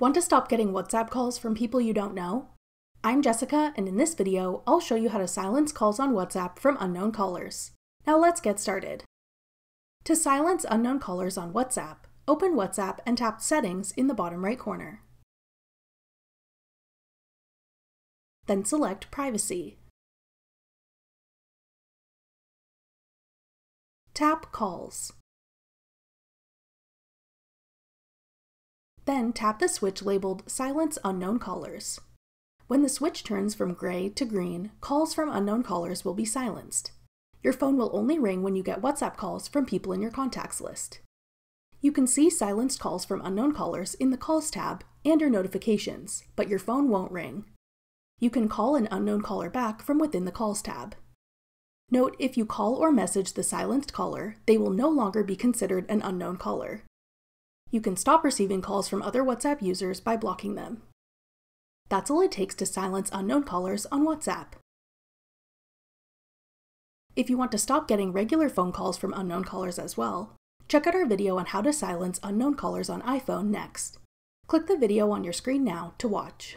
Want to stop getting WhatsApp calls from people you don't know? I'm Jessica, and in this video, I'll show you how to silence calls on WhatsApp from unknown callers. Now let's get started. To silence unknown callers on WhatsApp, open WhatsApp and tap Settings in the bottom right corner. Then select Privacy. Tap Calls. Then tap the switch labeled Silence Unknown Callers. When the switch turns from gray to green, calls from unknown callers will be silenced. Your phone will only ring when you get WhatsApp calls from people in your contacts list. You can see silenced calls from unknown callers in the Calls tab and your notifications, but your phone won't ring. You can call an unknown caller back from within the Calls tab. Note if you call or message the silenced caller, they will no longer be considered an unknown caller. You can stop receiving calls from other WhatsApp users by blocking them. That's all it takes to silence unknown callers on WhatsApp. If you want to stop getting regular phone calls from unknown callers as well, check out our video on how to silence unknown callers on iPhone next. Click the video on your screen now to watch.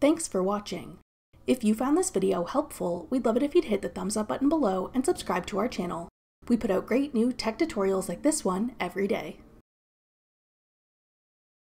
Thanks for watching. If you found this video helpful, we'd love it if you'd hit the thumbs up button below and subscribe to our channel. We put out great new tech tutorials like this one every day.